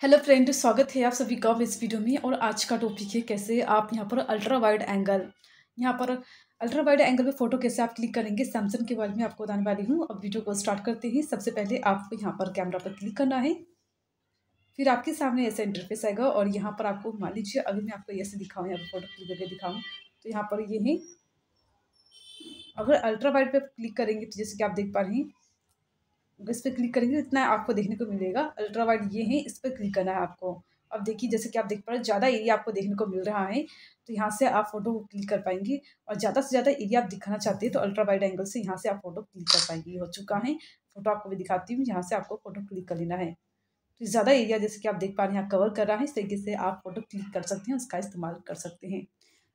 Hello friend स्वागत है आप सभी का इस वीडियो में और आज का टॉपिक है कैसे आप यहाँ पर अल्ट्रा वाइड एंगल यहाँ पर अल्ट्रा वाइड एंगल में फ़ोटो कैसे आप क्लिक करेंगे सैमसंग के बारे में आपको बताने वाली हूँ। अब वीडियो को स्टार्ट करते हैं। सबसे पहले आपको यहाँ पर कैमरा पर क्लिक करना है। फिर आपके सामने ऐसा इंटरफेस आएगा और यहाँ पर आपको, मान लीजिए अगर मैं आपको ऐसे दिखाऊँ, यहाँ पर फ़ोटो क्लिक करके दिखाऊँ तो यहाँ पर ये है। अगर अल्ट्रा वाइड पर क्लिक करेंगे तो जैसे कि आप देख पा रहे हैं इस पर क्लिक करेंगे, इतना आपको देखने को मिलेगा। अल्ट्रा वाइड ये है, इस पर क्लिक करना है आपको। अब देखिए, जैसे कि आप देख पा रहे हैं, ज़्यादा एरिया आपको देखने को मिल रहा है तो यहाँ से आप फ़ोटो क्लिक कर पाएँगे। और ज़्यादा से ज़्यादा एरिया आप दिखाना चाहते हैं तो अल्ट्रा वाइड एंगल से यहाँ से आप फ़ोटो क्लिक कर पाएँगे। हो चुका है, फ़ोटो आपको भी दिखाती हूँ, यहाँ से आपको फ़ोटो क्लिक कर लेना है। तो ज़्यादा एरिया, जैसे कि आप देख पा रहे हैं, यहाँ कवर कर रहा है, इस तरीके से आप फ़ोटो क्लिक कर सकते हैं, उसका इस्तेमाल कर सकते हैं।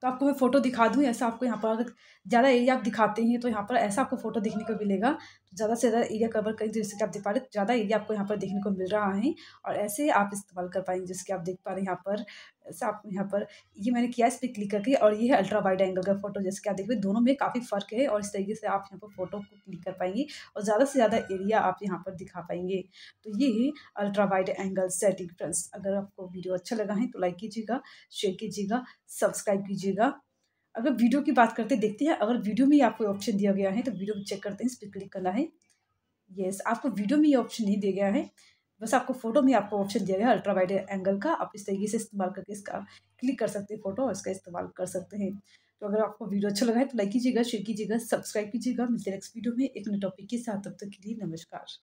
तो आपको मैं फ़ोटो दिखा दूँ, ऐसा आपको यहाँ पर अगर ज़्यादा एरिया आप दिखाते हैं तो यहाँ पर ऐसा आपको फ़ोटो देखने को मिलेगा। तो ज़्यादा से ज़्यादा एरिया कवर करेंगे जैसे कि आप देख पा रहे ज़्यादा एरिया आपको यहाँ पर देखने को मिल रहा है और ऐसे आप इस्तेमाल कर पाएँगे जैसे कि आप देख पा रहे हैं यहाँ पर, ऐसा आप यहाँ पर, ये मैंने किया इस पर क्लिक करके और ये है अल्ट्रा वाइड एंगल का फ़ोटो जैसे कि आप देख रहे दोनों में काफ़ी फ़र्क है और इस तरीके से आप यहाँ पर फ़ोटो को क्लिक कर पाएँगे और ज़्यादा से ज़्यादा एरिया आप यहाँ पर दिखा पाएँगे। तो ये है ultra wide angle setting friends. अगर आपको वीडियो अच्छा लगा है तो लाइक कीजिएगा, शेयर कीजिएगा, सब्सक्राइब कीजिएगा अगर वीडियो की बात करते देखते हैं, अगर वीडियो में आपको ऑप्शन दिया गया है तो वीडियो में चेक करते हैं, इस पर क्लिक करना है। येस आपको वीडियो में ये ऑप्शन नहीं दिया गया है। बस आपको फ़ोटो में आपको ऑप्शन दिया गया है अल्ट्रा वाइड एंगल का। आप इस तरीके से इस्तेमाल करके इसका क्लिक कर सकते हैं फ़ोटो और इसका इस्तेमाल कर सकते हैं। तो अगर आपको वीडियो अच्छा लगा है तो लाइक कीजिएगा शेयर कीजिएगा सब्सक्राइब कीजिएगा। मिलते नेक्स्ट वीडियो में एक नए टॉपिक के साथ। तब तक के लिए नमस्कार।